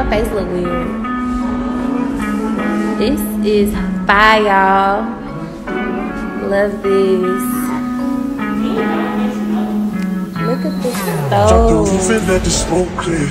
her face look weird. This is fire, y'all. Love this. Look at this Drop the roof stove. and let the smoke clear.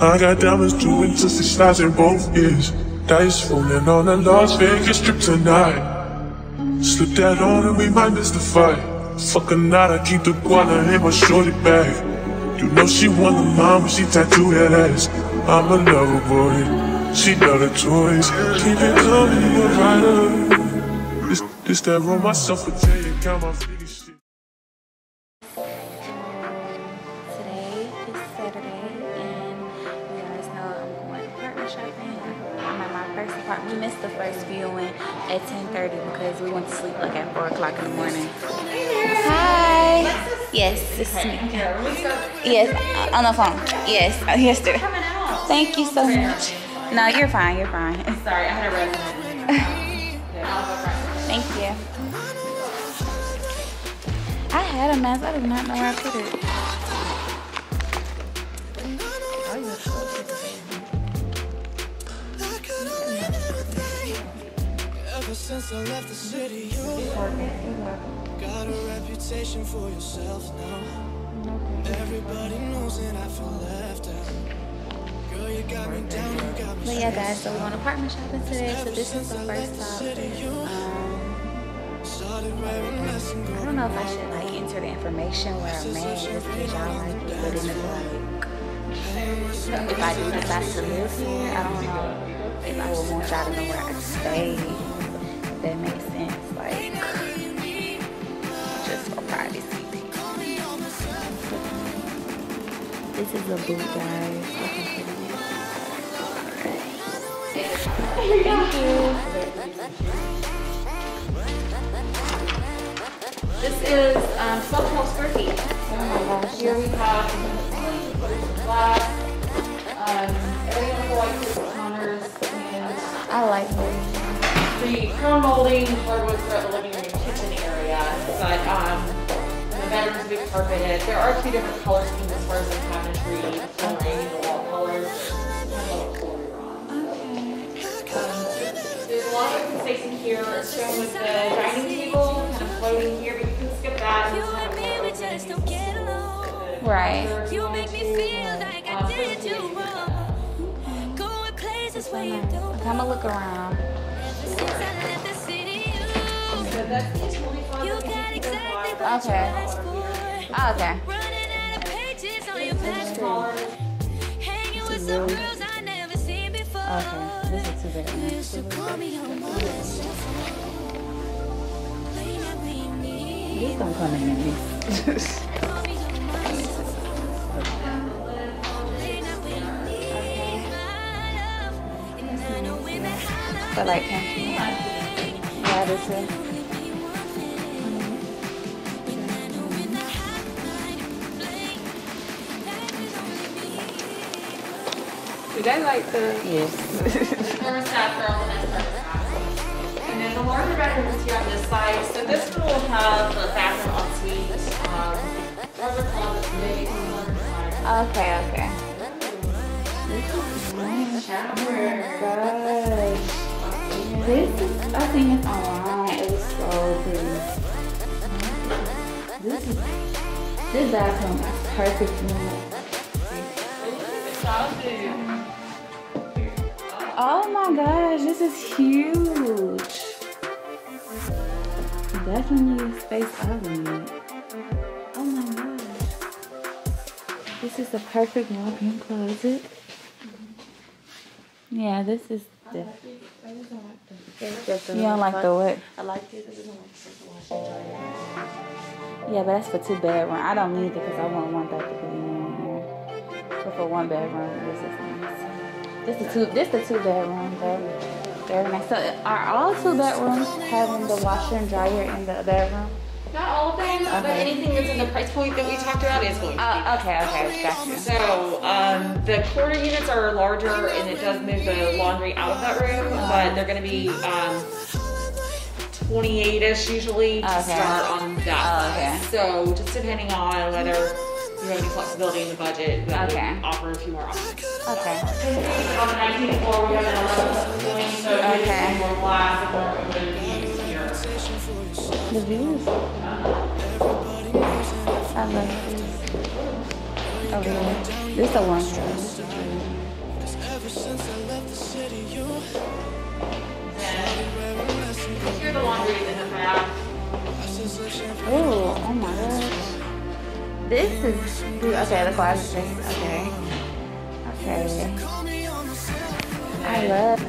I got diamonds doing till six slides in both ears. Dice falling on a Las Vegas strip tonight. Slip that on and we might miss the fight. Fuck a night, I keep the guana in my shorty bag. You know she want the mom, but she tattooed that ass. I'm a lover boy, she love the toys. Keep it coming, you a rider. This, this that roll myself a tell you, count my figure shit. Today is Saturday, and you guys know I'm going apartment shopping. I'm at my first apartment. We missed the first viewing at 10:30 because we went to sleep like at 4 o'clock in the morning. Hi. Yes, this is me. Yes, on the phone. Yes, uh, yesterday. Thank you so much. No, you're fine. You're fine. Sorry, I had a resident. Thank you. I had a mask. I do not know where I put it. Ever since I left the city, you got a reputation for yourself now. Everybody knows that I feel left out. But yeah, guys, so we're going apartment shopping today. So this is the first stop. Um, I don't know if I should like enter the information where I'm at because y'all like it, but it's like if I do decide to live here, I don't know if I would want y'all to know where I stay. That makes sense, like just for privacy. This is a boot, guys. Thank This is um, 12 square feet. Here we have glass, um, white counters, and. I like the crown molding hardwood throughout the living room and kitchen area. But um, the bedrooms be carpeted. There are two different color schemes as far as the cabinetry, flooring, and the wall colors. A lot of open space in here, It's shown with the dining table kind of floating here, but you can skip that. and just have a more open use with the Right. You make me feel like I did especially you if you wrong. Going places where you don't I'm gonna look around. Since I left the city, you, So that's the utility closet. you You got can exactly go what you Okay. Oh, okay. Running out of pages on your passport. Hanging with some girls I never seen before. Okay. This is too big. When that high love But like, yeah, this is. Do they like the Yes. is here this side. So this one will have the bathroom ensuite, um, larger closet, big, larger side. Okay, okay. Gosh. This is, I think it's online. It was so pretty. This is, this bathroom is perfect for me. Oh my gosh, this is huge. Definitely a space I would need. Oh my gosh. This is the perfect walk-in closet. Yeah, this is the. You don't like the what? I like it. It doesn't like the washer and dryer. Yeah, but that's for two bedroom. I don't need it because I want that to be in here. But for one bedroom, this is nice. This is two. This the two bedroom. Very, very nice. So are all two bedrooms having the washer and dryer in the bedroom? Not all of them, but anything that's in the price point that we talked about is going to be. Oh, okay, okay, gotcha. So, um, the quarter units are larger and it does move the laundry out of that room, but they're gonna be, um, twenty-eight-ish usually to Okay. start on that Oh, okay. So, just depending on whether any flexibility in the budget, would Okay. offer a few more options. Okay. On the nineteenth floor, we have an ceiling, so if Okay. more glass and more open views here. The views. I love this. Over here. This is the one. Ever since I left the city, you Here's the laundry in the. Oh, oh my gosh. This is okay. The closet space. Okay. Okay. I love.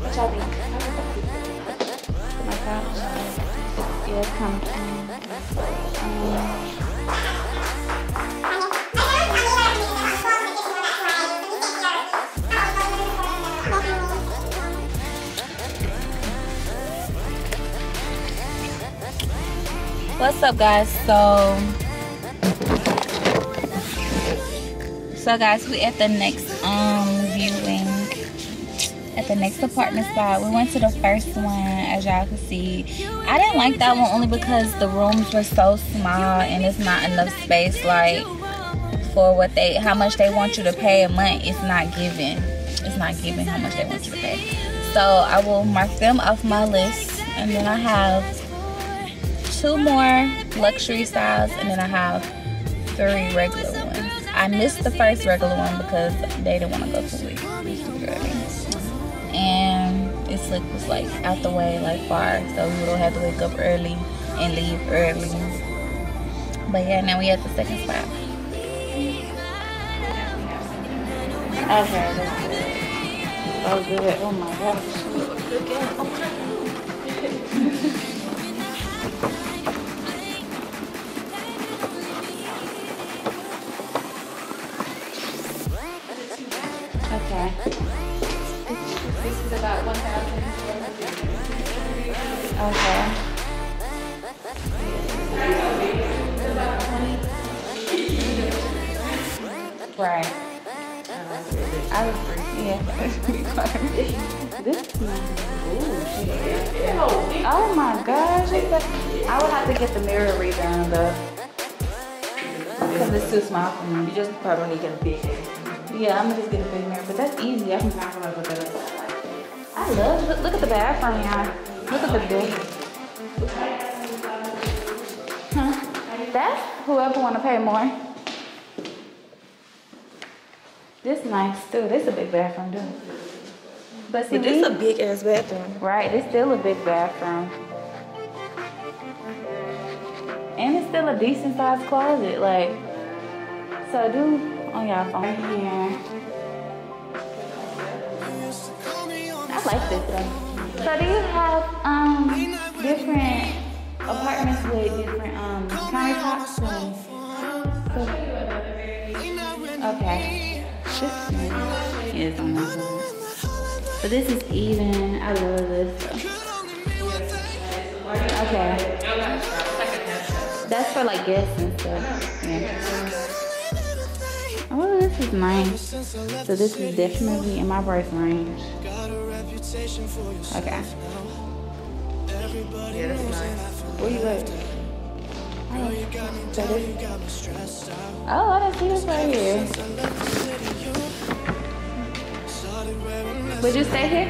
What y'all think? My couch. Yeah, it's comfy. Um, What's up, guys? So, so guys, we at the next um viewing at the next apartment spot. We went to the first one, as y'all can see. I didn't like that one only because the rooms were so small and it's not enough space. Like for what they, how much they want you to pay a month, it's not given. It's not given how much they want you to pay. So I will mark them off my list, and then I have two more luxury styles, and then I have three regular ones. I missed the first regular one because they didn't want to go to sleep. And this look was like out the way, like far, so we would have to wake up early and leave early. But yeah, now we at the second spot. Okay, that's good. Oh good. Oh my gosh. Right. I was yeah. this is. Oh my gosh. I would have to get the mirror redone though. Because it's too small for me. You just probably need to get a big Yeah, I'm gonna just get a big mirror, but that's easy. I can find one look at it. I love look, look at the bathroom, y'all. Look at the bed. Huh? That's whoever wanna pay more. This nice too. This a big bathroom too. But see, But this we- a big ass bathroom. Right, it's still a big bathroom. And it's still a decent sized closet, like so do on y'all phone here. I like this though. So do you have um different apartments with different um countertops and Okay. This is on one. But this is even. I love this. Okay. That's for like guests and stuff. Yeah. Oh, this is nice. So this is definitely in my price range. Okay. Yeah, that's nice. Where you at? Oh, oh, I didn't see this right here. Would you stay here?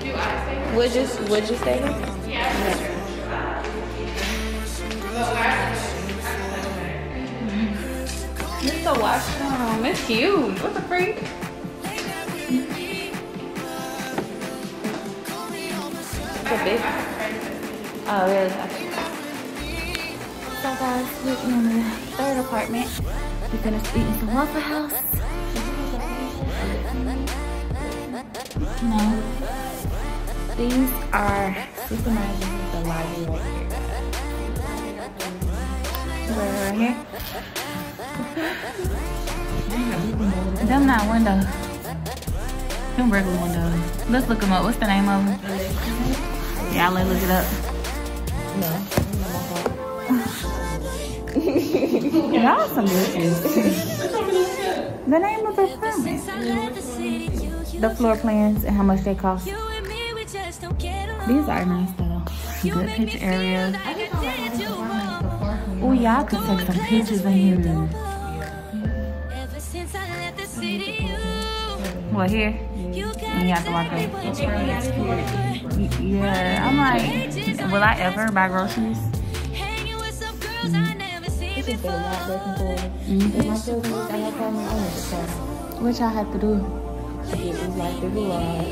Do I say? Would you would you stay here? Yeah. This is the washroom. It's huge. What the freak? It's a big. Oh, really? Okay. So guys, we're in the third apartment. We're gonna eat in some Waffle House. No. These are super nice. This is the library right here. Right, right here. Them not windows. Them regular windows. Let's look them up. What's the name of them? Yeah, let's look it up. No. Y'all some bitches. the name of the permit. The floor plans and how much they cost. These are nice though. Good picture areas. Oh, y'all could take some pictures in here. What here? And you have to walk up. Yeah, I'm like, will I ever buy groceries? This is the lot working for. Mm-hmm. If my children, I have family owners to come. What y'all have to do? It like the garage.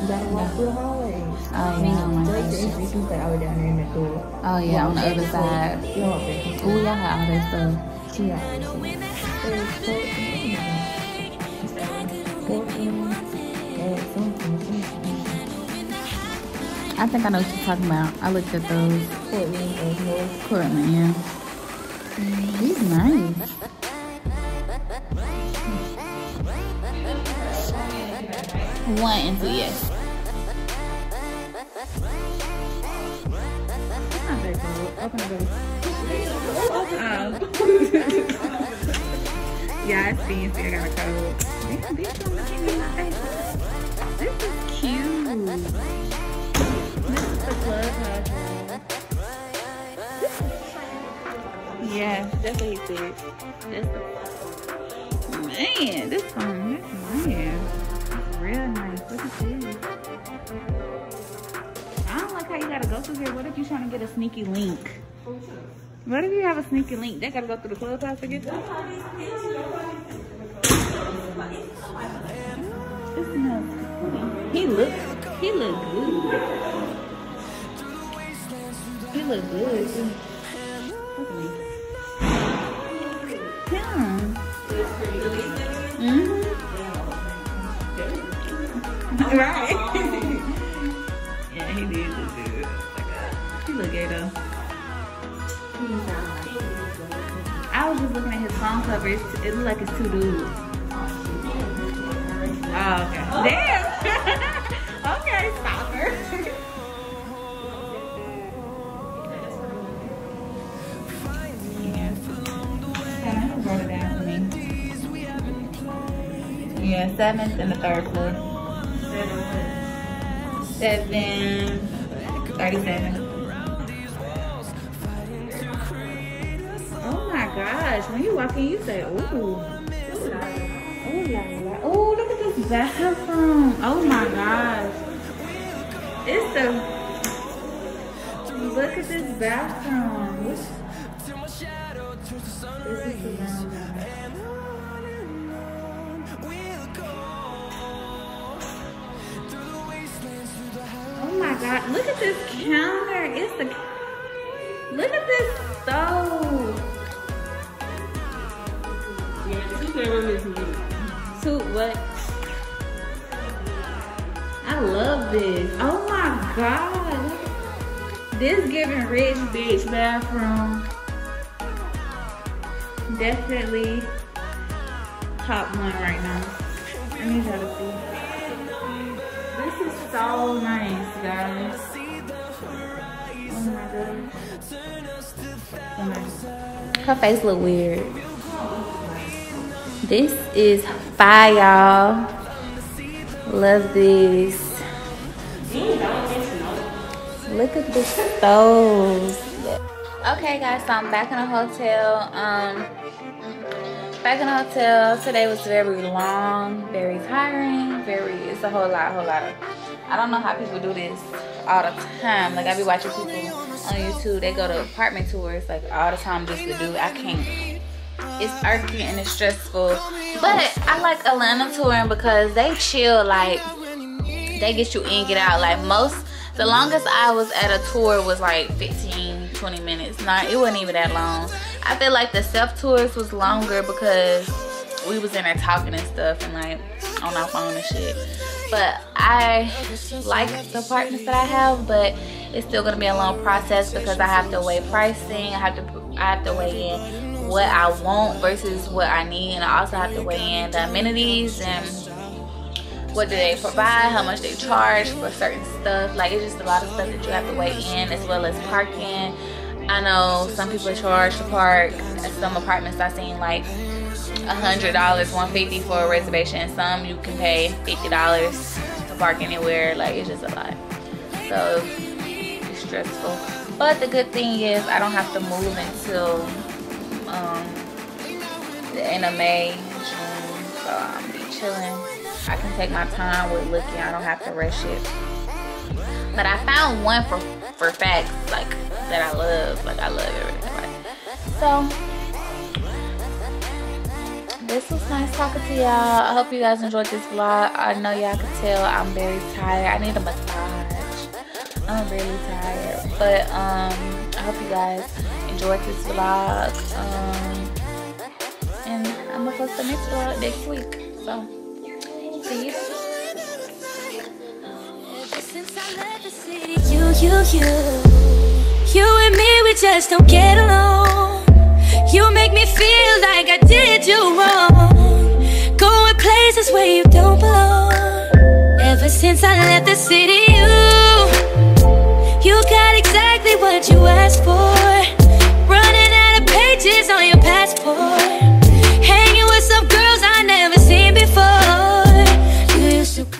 You gotta walk through the. Oh yeah, the gosh. entry, you stay over down there in the door. Oh yeah, on the other side. You know, back and Oh, y'all all that stuff. She got this. There's Portland. There's something, something. I think I know what you're talking about. I looked at those. Portland. Portland, yeah. These nice. Door. Oh. yeah, it's fancy. I got a code. Damn, bitch, I'm looking in my face. This is cute. This is the clubhouse. Yeah, that's what he said. That's the man. This one, this man, real nice. Look at this. I don't like how you gotta go through here. What if you're trying to get a sneaky link? What if you have a sneaky link? They gotta go through the clubhouse to get there. This. He look, he look good. He look good. Look at me. right. yeah, he did look good. He look good though. I was just looking at his phone covers. It looked like it's two dudes. Oh, okay. Oh. Damn. okay, stopper. yeah. Kind of brought it down for me. Yeah, seventh and the third floor. Seven. Thirty-seven. Oh my gosh! When you walk in, you say, "Ooh." Ooh, look at this bathroom. Oh my gosh. It's the. Look at this bathroom. This is the God, look at this counter. It's the. Look at this stove. Two what? I love this. Oh my god. This giving rich bitch bathroom. Definitely top one right now. I need y'all to see. Nice, guys. Oh. Her face look weird. This is fire, y'all. Love this. Look at the stoves. Okay, guys, so I'm back in the hotel. Um, back in the hotel. Today was very long, very tiring, very. It's a whole lot, whole lot. I don't know how people do this all the time. Like I be watching people on YouTube. They go to apartment tours like all the time just to do. it. I can't it's irky and it's stressful. But I like Atlanta touring because they chill like they get you in, get out. Like most the longest I was at a tour was like 15, 20 minutes. Not it wasn't even that long. I feel like the self tours was longer because we was in there talking and stuff and like on our phone and shit. But I like the partners that I have, but it's still gonna be a long process because I have to weigh pricing. I have to I have to weigh in what I want versus what I need, and I also have to weigh in the amenities and what do they provide, how much they charge for certain stuff. Like it's just a lot of stuff that you have to weigh in, as well as parking. I know some people charge to park. Some apartments I've seen like a hundred dollars, one fifty for a reservation. Some you can pay fifty dollars to park anywhere. Like it's just a lot. So it's stressful. But the good thing is I don't have to move until um, the end of May, June. So I'm be chilling. I can take my time with looking. I don't have to rush it. But I found one for for facts like that I love. Like I love everything. Like, so this was nice talking to y'all. I hope you guys enjoyed this vlog. I know y'all can tell I'm very tired. I need a massage. I'm really tired. But um I hope you guys enjoyed this vlog. Um and I'm gonna post the next vlog next week. So see you. I the you, you, you, you and me, we just don't get along. You make me feel like I did you wrong. Going places where you don't belong. Ever since I left the city, you, you got exactly what you asked for. Running out of pages on your